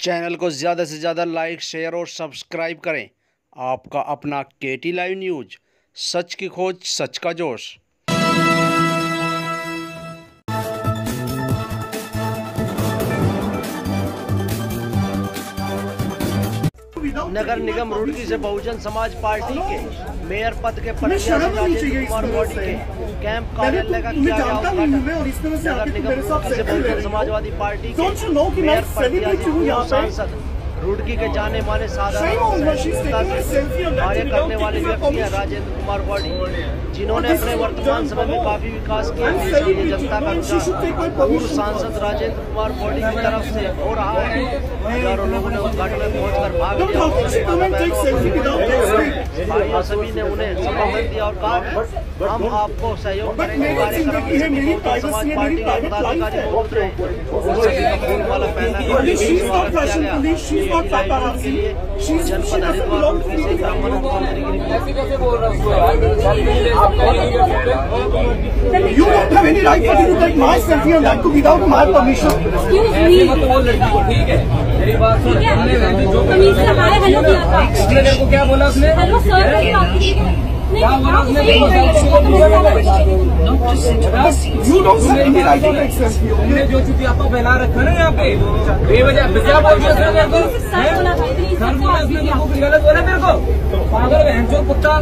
Channel को ज़्यादा से ज़्यादा लाइक, शेयर और सब्सक्राइब करें। आपका अपना के टी लाइव न्यूज़, सच की खोज, सच का जोश। नगर निगम रुड़की से बहुजन समाज पार्टी के मेयर पद के प्रत्याशी कुमार के कैंप कार्यालय का किया गया उद्घाटन। नगर निगम से बहुजन समाजवादी पार्टी के मेयर प्रत्याशी सांसद। रुड़की के जाने माने साधारण कार्य करने वाले व्यक्ति हैं राजेंद्र कुमार बॉडी जिन्होंने अपने वर्तमान समय में काफ़ी विकास किया है जनता का पूर्व सांसद राजेंद्र कुमार बॉडी की तरफ़ से हो रहा है हज़ारों लोगों ने उद्घाटन में पहुंचकर भाग लिया सभी ने उन्हें समर्थन दिया और कहा हम आपको सहयोग करेंगे समाज पार्टी के पदाधिकारी मौजूद रहे और फूल माला पहना स्वागत किया गया के लिए जनपद हरिद्वार उनकी से ब्राह्मण मुख्यमंत्री की You don't have any right for you to take my selfie on that too without my permission. ठीक है मेरी बात सुन हमने जो तमीज से हमारे हेलो किया था उसने को क्या बोला उसने हेलो सर क्या बोला उसने हमने जो चुकी आपको फैला रखा ना यहाँ पे बेवजह बोल दिया मेरे को सर बोला उसने गलत बोला मेरे पागल बहन चो कुत्ता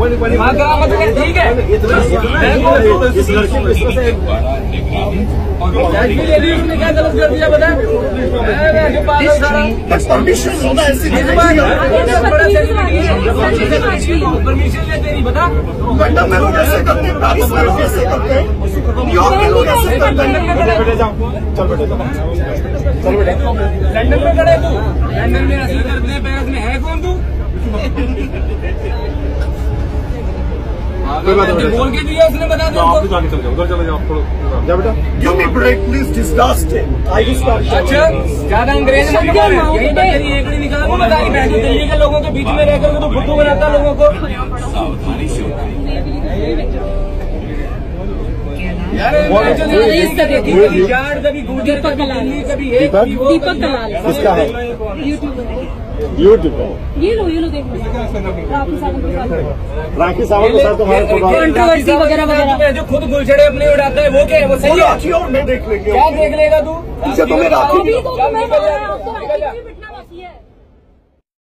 ठीक है ले क्या गलत कर दिया बता मैं मैं होना ऐसी नहीं है। बता। लंदन में लोग ऐसे करते हैं पेरिस में लोग ऐसे करते हैं न्यूयॉर्क में लोग ऐसे करते हैं लंदन में खड़े तू। लंदन में असली करते हैं पेरिस में है कौन तू? बोल के दिया उसने बता दो आप भी आगे चले जाओ उधर चले जाओ थोड़ा जा बेटा। Give me break, please. Disgusting. I just got अच्छा ज़्यादा अंग्रेज़ मत बोल। यही तो तेरी एकड़ी निकाल के बता मैं तो दिल्ली के लोगों के बीच में रह करके तो बुद्धू बनाता लोगों को। यार मैं इस तरह की- कभी गुर्जर कभी कभी एक दीपक? कलाल। किसका है। यूट्यूब ये लो ये लो देखो। राखी सावंत के साथ। राखी सावंत के साथ तुम्हारे प्रोग्राम Controversy वगैरह वगैरह। जो खुद गुलछड़े अपने उड़ाता है वो क्या है? वो सही है? और मैं देख लेंगे। क्या देख लेगा तू? तुझे तो मैं राखी